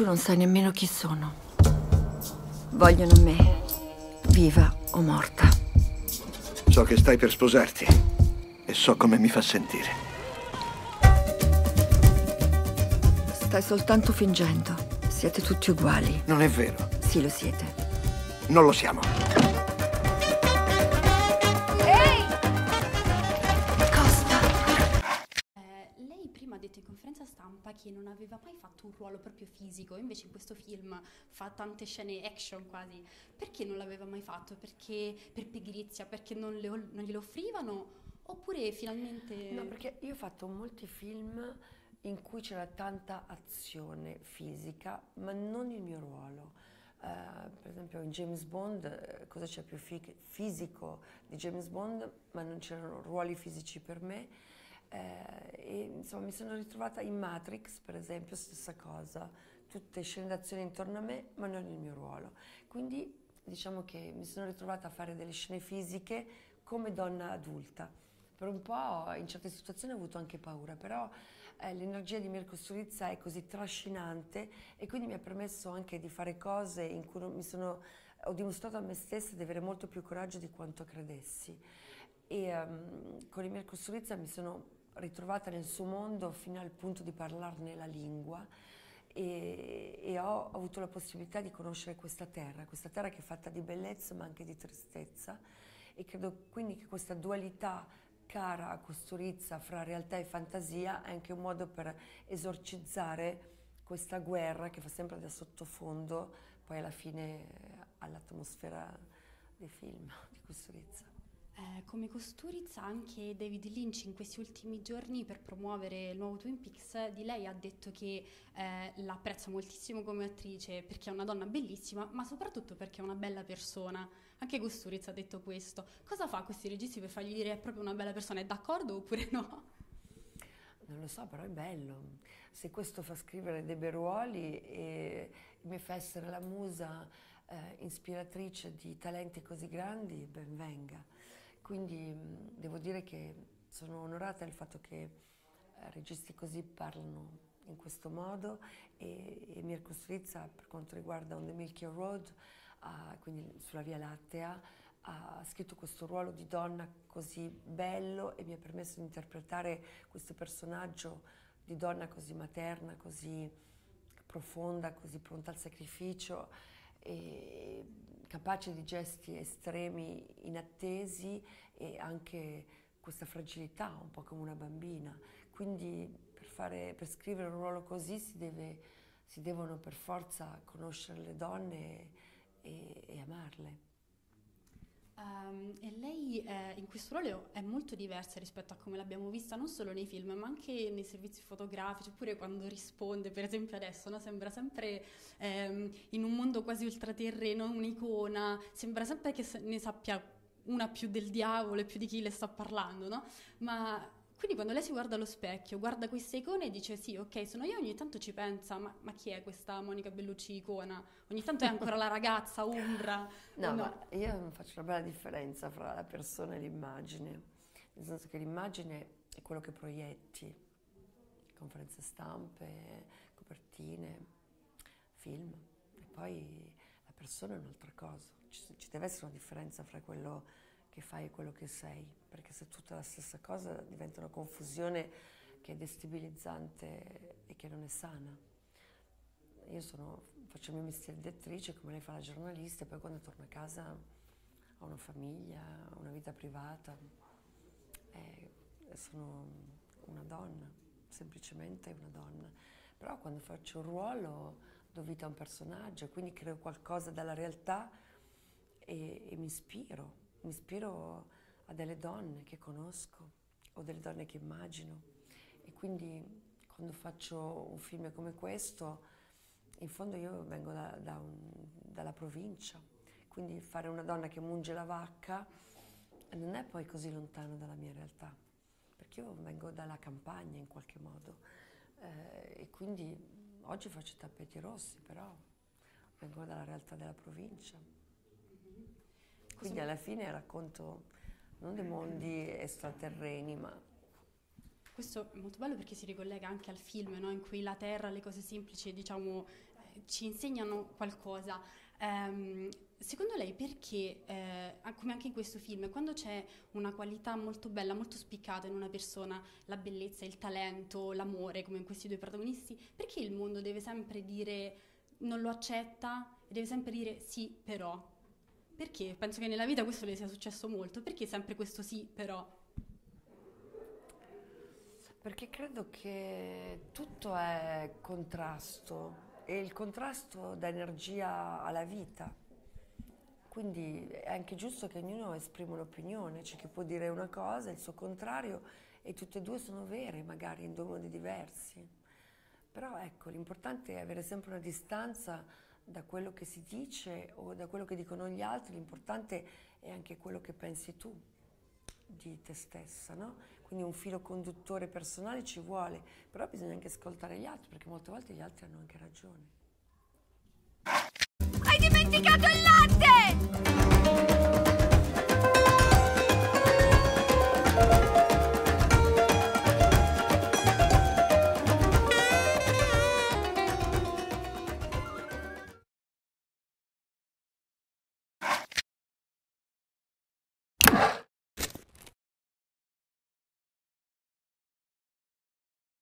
Tu non sai nemmeno chi sono. Vogliono me, viva o morta. So che stai per sposarti e so come mi fa sentire. Stai soltanto fingendo. Siete tutti uguali. Non è vero. Sì, lo siete. Non lo siamo. Stampa che non aveva mai fatto un ruolo proprio fisico, invece in questo film fa tante scene action quasi. Perché non l'aveva mai fatto? Perché per pigrizia? Perché non, le, non glielo offrivano? Oppure finalmente... No, perché io ho fatto molti film in cui c'era tanta azione fisica, ma non il mio ruolo. Eh, per esempio in James Bond, eh, cosa c'è più fi- fisico di James Bond, ma non c'erano ruoli fisici per me. Eh, e, insomma, mi sono ritrovata in Matrix, per esempio, stessa cosa, tutte scene d'azione intorno a me, ma non il mio ruolo. Quindi diciamo che mi sono ritrovata a fare delle scene fisiche come donna adulta. Per un po' in certe situazioni ho avuto anche paura, però eh, l'energia di Mirko Sturizza è così trascinante e quindi mi ha permesso anche di fare cose in cui sono, ho dimostrato a me stessa di avere molto più coraggio di quanto credessi. E um, con il Mirko Sturizza mi sono ritrovata nel suo mondo fino al punto di parlarne la lingua e, e, ho avuto la possibilità di conoscere questa terra, questa terra che è fatta di bellezza ma anche di tristezza e credo quindi che questa dualità cara a Costurizza fra realtà e fantasia è anche un modo per esorcizzare questa guerra che fa sempre da sottofondo poi alla fine all'atmosfera dei film di Costurizza. Eh, come Costurizza anche David Lynch in questi ultimi giorni per promuovere il nuovo Twin Peaks di lei ha detto che eh, la moltissimo come attrice perché è una donna bellissima ma soprattutto perché è una bella persona anche Costurizza ha detto questo cosa fa questi registi per fargli dire è proprio una bella persona è d'accordo oppure no? Non lo so, però è bello. Se questo fa scrivere dei bei ruoli e mi fa essere la musa eh, ispiratrice di talenti così grandi, ben venga. Quindi devo dire che sono onorata del fatto che eh, registi così parlano in questo modo e, e Mirko Strizza per quanto riguarda On the Milky Road, uh, quindi sulla Via Lattea, ha scritto questo ruolo di donna così bello e mi ha permesso di interpretare questo personaggio di donna così materna, così profonda, così pronta al sacrificio capace di gesti estremi, inattesi e anche questa fragilità, un po' come una bambina. Quindi per, fare, per scrivere un ruolo così si, deve, si, devono per forza conoscere le donne e, e amarle. Um, e lei eh, in questo ruolo è molto diversa rispetto a come l'abbiamo vista non solo nei film ma anche nei servizi fotografici oppure quando risponde per esempio adesso no? sembra sempre ehm, in un mondo quasi ultraterreno un'icona sembra sempre che ne sappia una più del diavolo e più di chi le sta parlando no? ma quindi quando lei si guarda allo specchio, guarda queste icone e dice sì, ok, sono io, ogni tanto ci pensa, ma, ma chi è questa Monica Bellucci icona? Ogni tanto è ancora la ragazza Umbra. No, no, ma io faccio una bella differenza fra la persona e l'immagine, nel senso che l'immagine è quello che proietti, conferenze stampe, copertine, film, e poi la persona è un'altra cosa. Ci, ci deve essere una differenza fra quello che fai e quello che sei, perché se tutta la stessa cosa diventa una confusione che è destabilizzante e che non è sana. Io sono, faccio il mio mestiere di attrice come lei fa la giornalista e poi quando torno a casa ho una famiglia, una vita privata e sono una donna, semplicemente una donna. Però quando faccio un ruolo do vita a un personaggio, quindi creo qualcosa dalla realtà e, e mi ispiro mi ispiro a delle donne che conosco o delle donne che immagino. E quindi quando faccio un film come questo, in fondo io vengo da, da un, dalla provincia, quindi fare una donna che munge la vacca non è poi così lontano dalla mia realtà, perché io vengo dalla campagna in qualche modo. Eh, e quindi oggi faccio tappeti rossi, però vengo dalla realtà della provincia. Quindi alla fine racconto non dei mondi extraterreni, ma... Questo è molto bello perché si ricollega anche al film, no? in cui la terra, le cose semplici, diciamo, ci insegnano qualcosa. Um, secondo lei perché, eh, come anche in questo film, quando c'è una qualità molto bella, molto spiccata in una persona, la bellezza, il talento, l'amore, come in questi due protagonisti, perché il mondo deve sempre dire non lo accetta deve sempre dire sì però? Perché? Penso che nella vita questo le sia successo molto. Perché sempre questo sì però? Perché credo che tutto è contrasto e il contrasto dà energia alla vita. Quindi è anche giusto che ognuno esprima un'opinione, c'è chi può dire una cosa, il suo contrario, e tutte e due sono vere, magari in due modi diversi. Però ecco, l'importante è avere sempre una distanza da quello che si dice o da quello che dicono gli altri, l'importante è anche quello che pensi tu di te stessa, no? Quindi un filo conduttore personale ci vuole, però bisogna anche ascoltare gli altri, perché molte volte gli altri hanno anche ragione.